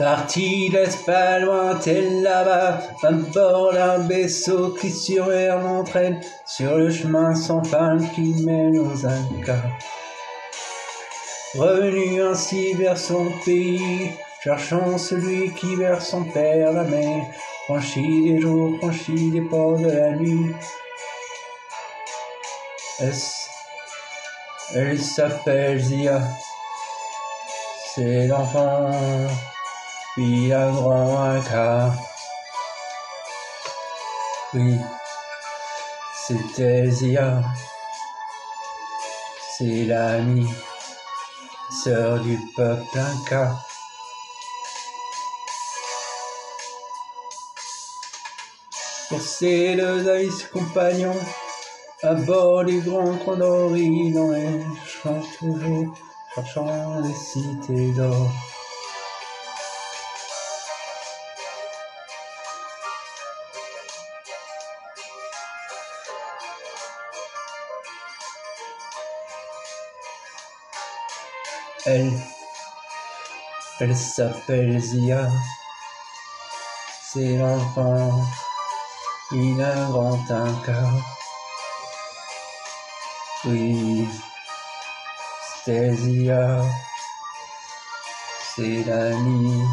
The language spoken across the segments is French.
Parti d'Espagne lointaine là-bas, à bord d'un vaisseau qui sur mer m'entraîne sur le chemin sans fin qui mène aux Incas. Revenu ainsi vers son pays, cherchant celui qui vers son père la mer, franchit les jours, franchit les ports de la nuit. Elle s'appelle Zia, c'est l'enfant puis un grand cas. Oui, c'était Zia, c'est l'ami, sœur du peuple Inca. Pour ces deux amis compagnons, à bord du grand condori dans les toujours, cherchant les cités d'or. Elle, elle s'appelle Zia. C'est l'enfant, il a un Inca. Oui, c'était Zia. C'est l'ami,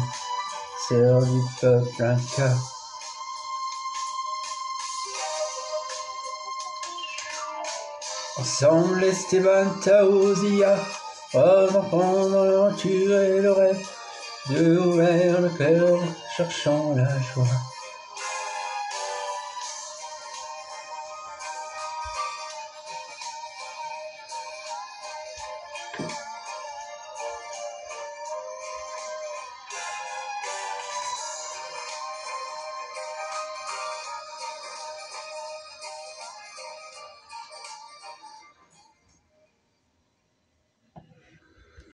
sœur du peuple Inca. Ensemble, Esteban Taozia Homme enfant dans l'aventure et le rêve, de ouvert le cœur, cherchant la joie.